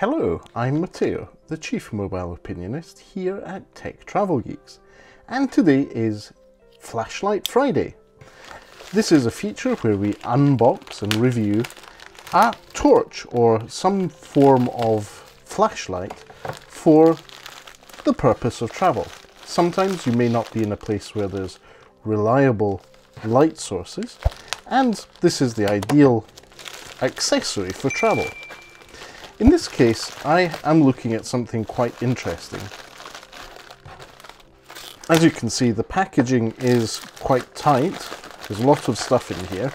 Hello, I'm Matteo, the Chief Mobile Opinionist here at Tech Travel Geeks, and today is Flashlight Friday. This is a feature where we unbox and review a torch or some form of flashlight for the purpose of travel. Sometimes you may not be in a place where there's reliable light sources, and this is the ideal accessory for travel. In this case, I am looking at something quite interesting. As you can see, the packaging is quite tight. There's a lot of stuff in here.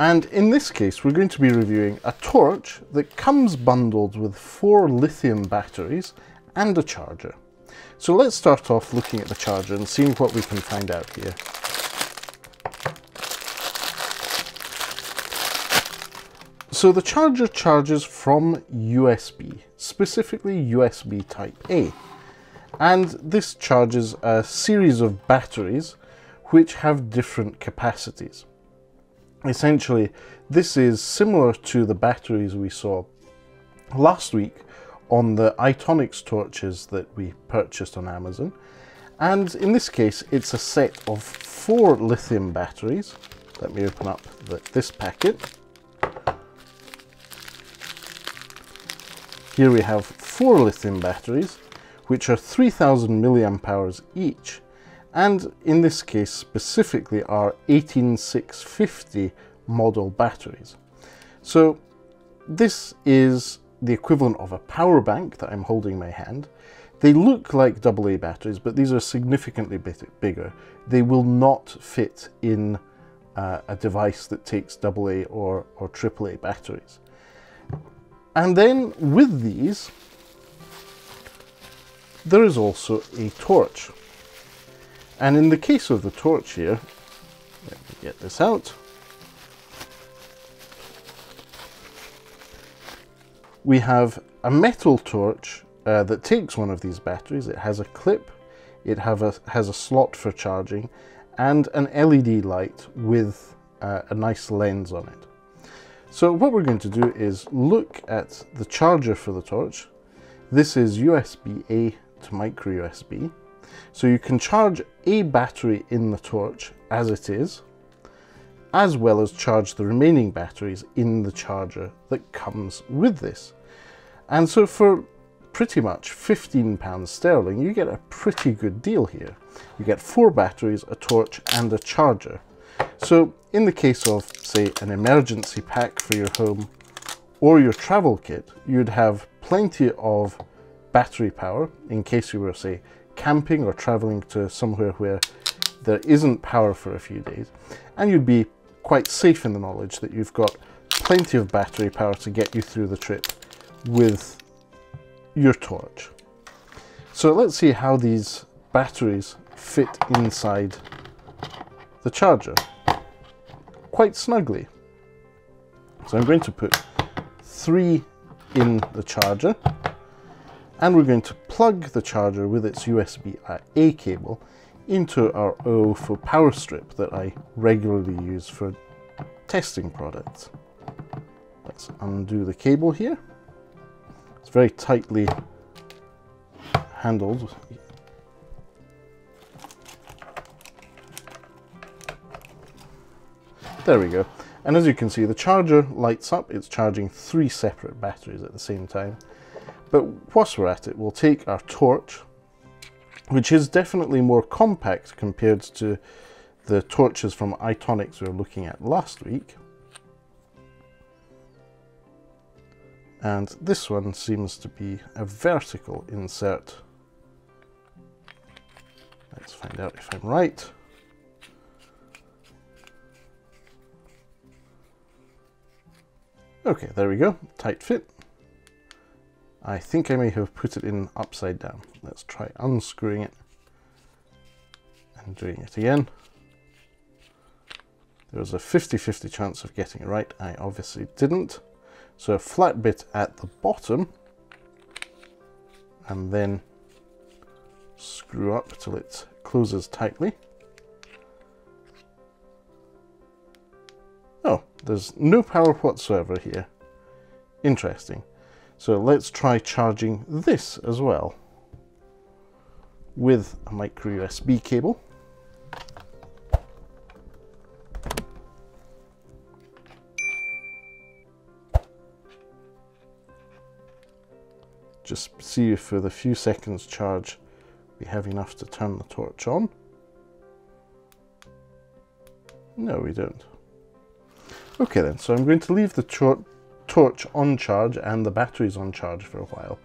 And in this case, we're going to be reviewing a torch that comes bundled with four lithium batteries and a charger. So let's start off looking at the charger and seeing what we can find out here. So the charger charges from USB, specifically USB type A. And this charges a series of batteries which have different capacities. Essentially, this is similar to the batteries we saw last week on the iTonics torches that we purchased on Amazon. And in this case, it's a set of four lithium batteries. Let me open up the, this packet. Here we have four lithium batteries, which are 3000 milliamp hours each, and in this case specifically are 18650 model batteries. So this is the equivalent of a power bank that I'm holding in my hand. They look like AA batteries, but these are significantly bigger. They will not fit in uh, a device that takes AA or, or AAA batteries. And then with these, there is also a torch. And in the case of the torch here, let me get this out. We have a metal torch uh, that takes one of these batteries. It has a clip, it have a, has a slot for charging, and an LED light with uh, a nice lens on it. So what we're going to do is look at the charger for the torch. This is USB-A to micro USB. So you can charge a battery in the torch as it is, as well as charge the remaining batteries in the charger that comes with this. And so for pretty much 15 pounds sterling, you get a pretty good deal here. You get four batteries, a torch and a charger. So in the case of, say, an emergency pack for your home or your travel kit, you'd have plenty of battery power in case you were, say, camping or traveling to somewhere where there isn't power for a few days. And you'd be quite safe in the knowledge that you've got plenty of battery power to get you through the trip with your torch. So let's see how these batteries fit inside the charger quite snugly. So I'm going to put three in the charger and we're going to plug the charger with its USB-A cable into our O for power strip that I regularly use for testing products. Let's undo the cable here. It's very tightly handled There we go. And as you can see, the charger lights up. It's charging three separate batteries at the same time. But whilst we're at it, we'll take our torch, which is definitely more compact compared to the torches from iTonics we were looking at last week. And this one seems to be a vertical insert. Let's find out if I'm right. Okay, there we go, tight fit. I think I may have put it in upside down. Let's try unscrewing it and doing it again. There was a 50-50 chance of getting it right. I obviously didn't. So a flat bit at the bottom and then screw up till it closes tightly. There's no power whatsoever here. Interesting. So let's try charging this as well with a micro USB cable. Just see if for the few seconds charge we have enough to turn the torch on. No, we don't. Okay then, so I'm going to leave the torch on charge and the batteries on charge for a while,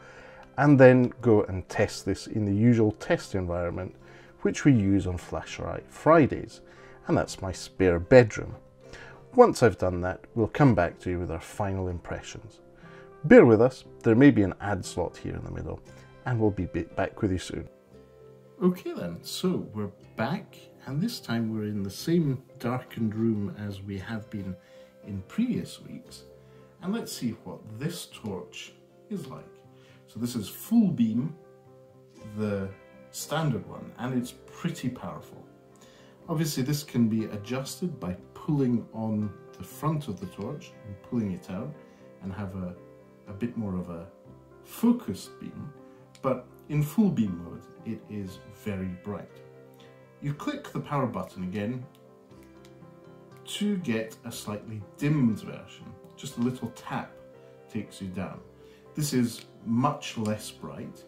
and then go and test this in the usual test environment, which we use on Flashlight Fridays, and that's my spare bedroom. Once I've done that, we'll come back to you with our final impressions. Bear with us, there may be an ad slot here in the middle, and we'll be back with you soon. Okay then, so we're back, and this time we're in the same darkened room as we have been in previous weeks, and let's see what this torch is like. So this is full beam, the standard one, and it's pretty powerful. Obviously this can be adjusted by pulling on the front of the torch and pulling it out and have a a bit more of a focused beam, but in full beam mode, it is very bright. You click the power button again to get a slightly dimmed version. Just a little tap takes you down. This is much less bright,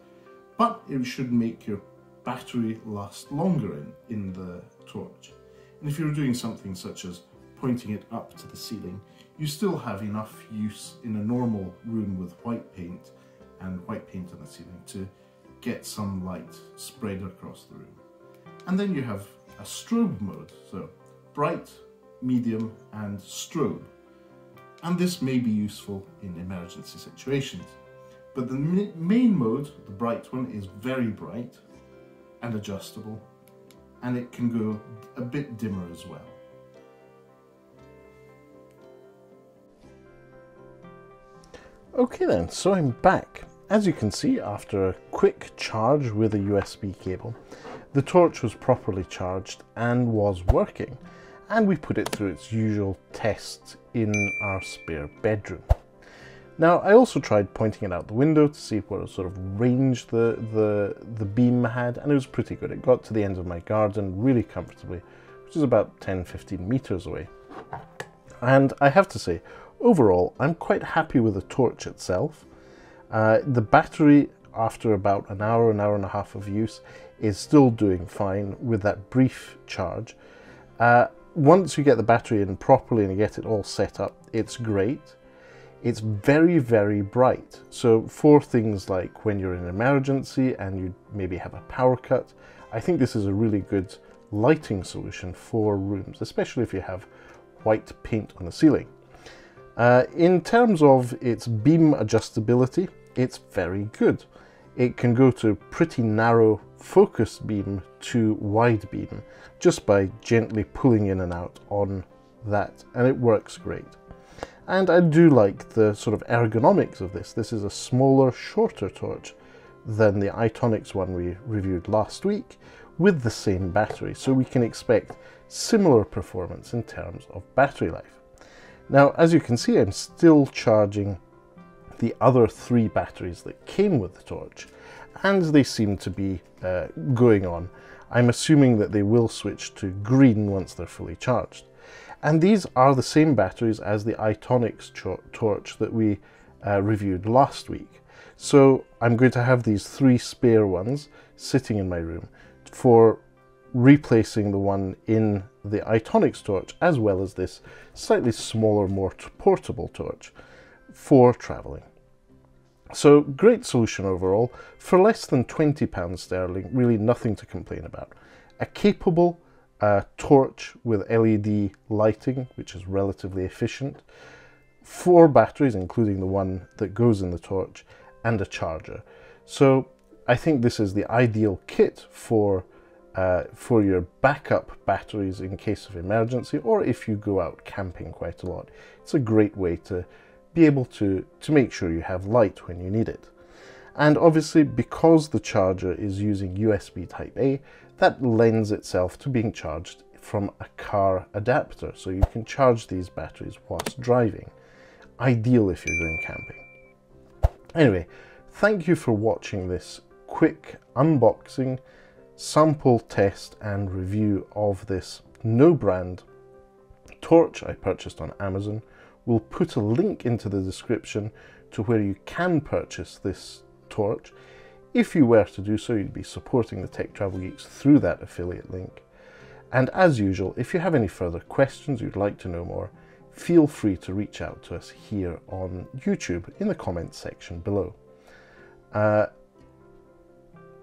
but it should make your battery last longer in, in the torch. And if you're doing something such as pointing it up to the ceiling, you still have enough use in a normal room with white paint and white paint on the ceiling to get some light spread across the room. And then you have a strobe mode, so bright, medium and strobe. And this may be useful in emergency situations. But the main mode, the bright one, is very bright and adjustable and it can go a bit dimmer as well. Okay then, so I'm back. As you can see, after a quick charge with a USB cable, the torch was properly charged and was working, and we put it through its usual test in our spare bedroom. Now, I also tried pointing it out the window to see what sort of range the, the, the beam had, and it was pretty good. It got to the end of my garden really comfortably, which is about 10-15 meters away. And I have to say, Overall, I'm quite happy with the torch itself. Uh, the battery, after about an hour, an hour and a half of use, is still doing fine with that brief charge. Uh, once you get the battery in properly and you get it all set up, it's great. It's very, very bright. So for things like when you're in an emergency and you maybe have a power cut, I think this is a really good lighting solution for rooms, especially if you have white paint on the ceiling. Uh, in terms of its beam adjustability, it's very good. It can go to pretty narrow focus beam to wide beam just by gently pulling in and out on that and it works great. And I do like the sort of ergonomics of this. This is a smaller, shorter torch than the iTonics one we reviewed last week with the same battery, so we can expect similar performance in terms of battery life. Now, as you can see, I'm still charging the other three batteries that came with the torch, and they seem to be uh, going on. I'm assuming that they will switch to green once they're fully charged. And these are the same batteries as the iTonics torch that we uh, reviewed last week. So I'm going to have these three spare ones sitting in my room for replacing the one in the iTonics torch as well as this slightly smaller, more portable torch for travelling. So great solution overall. For less than £20 sterling, really nothing to complain about. A capable uh, torch with LED lighting, which is relatively efficient. Four batteries, including the one that goes in the torch, and a charger. So I think this is the ideal kit for uh, for your backup batteries in case of emergency or if you go out camping quite a lot. It's a great way to be able to, to make sure you have light when you need it. And obviously because the charger is using USB type A, that lends itself to being charged from a car adapter, so you can charge these batteries whilst driving. Ideal if you're going camping. Anyway, thank you for watching this quick unboxing, sample test and review of this no brand torch I purchased on Amazon. We'll put a link into the description to where you can purchase this torch. If you were to do so, you'd be supporting the Tech Travel Geeks through that affiliate link. And as usual, if you have any further questions you'd like to know more, feel free to reach out to us here on YouTube in the comments section below. Uh,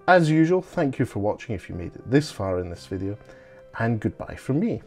as usual, thank you for watching if you made it this far in this video, and goodbye from me.